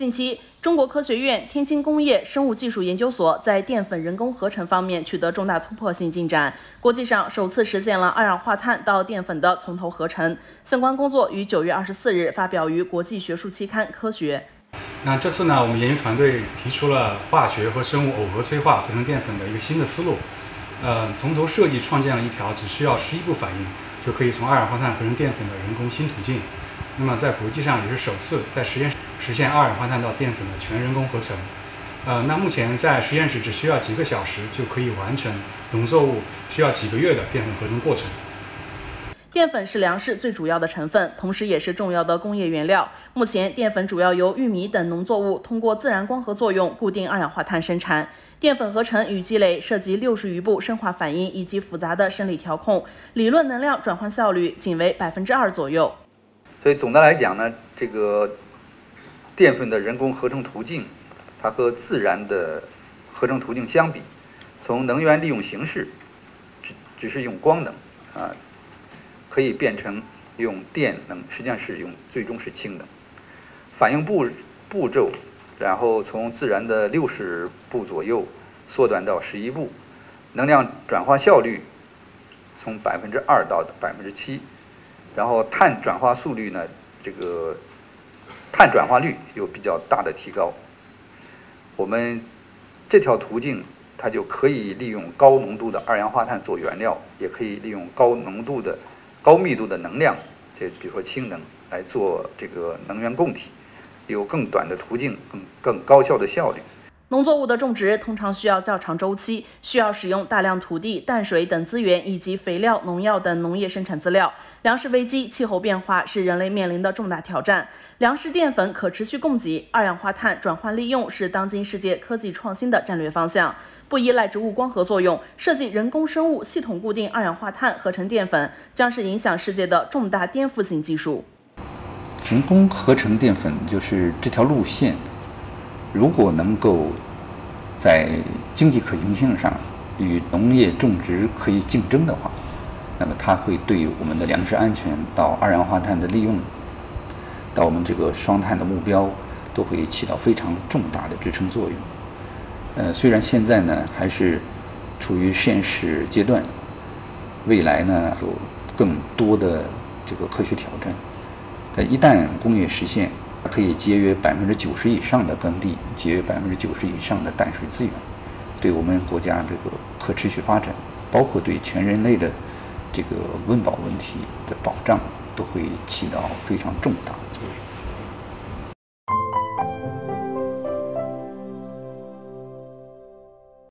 近期，中国科学院天津工业生物技术研究所在淀粉人工合成方面取得重大突破性进展，国际上首次实现了二氧化碳到淀粉的从头合成。相关工作于九月二十四日发表于国际学术期刊《科学》。那这次呢，我们研究团队提出了化学和生物耦合催化合成淀粉的一个新的思路，呃，从头设计创建了一条只需要十一步反应就可以从二氧化碳合成淀粉的人工新途径。那么在国际上也是首次在实验室。实现二氧化碳到淀粉的全人工合成，呃，那目前在实验室只需要几个小时就可以完成农作物需要几个月的淀粉合成过程。淀粉是粮食最主要的成分，同时也是重要的工业原料。目前，淀粉主要由玉米等农作物通过自然光合作用固定二氧化碳生产。淀粉合成与积累涉及六十余步生化反应以及复杂的生理调控，理论能量转换效率仅为百分之二左右。所以总的来讲呢，这个。淀粉的人工合成途径，它和自然的合成途径相比，从能源利用形式，只只是用光能啊，可以变成用电能，实际上是用最终是氢能。反应步步骤，然后从自然的六十步左右缩短到十一步，能量转化效率从百分之二到百分之七，然后碳转化速率呢，这个。碳转化率有比较大的提高，我们这条途径它就可以利用高浓度的二氧化碳做原料，也可以利用高浓度的、高密度的能量，这比如说氢能来做这个能源供体，有更短的途径，更更高效的效率。农作物的种植通常需要较长周期，需要使用大量土地、淡水等资源，以及肥料、农药等农业生产资料。粮食危机、气候变化是人类面临的重大挑战。粮食淀粉可持续供给、二氧化碳转换利用是当今世界科技创新的战略方向。不依赖植物光合作用，设计人工生物系统固定二氧化碳合成淀粉，将是影响世界的重大颠覆性技术。人工合成淀粉就是这条路线。如果能够在经济可行性上与农业种植可以竞争的话，那么它会对我们的粮食安全到二氧化碳的利用，到我们这个双碳的目标，都会起到非常重大的支撑作用。呃，虽然现在呢还是处于实验室阶段，未来呢有更多的这个科学挑战，但一旦工业实现。可以节约百分之九十以上的耕地，节约百分之九十以上的淡水资源，对我们国家这个可持续发展，包括对全人类的这个温饱问题的保障，都会起到非常重大的作用。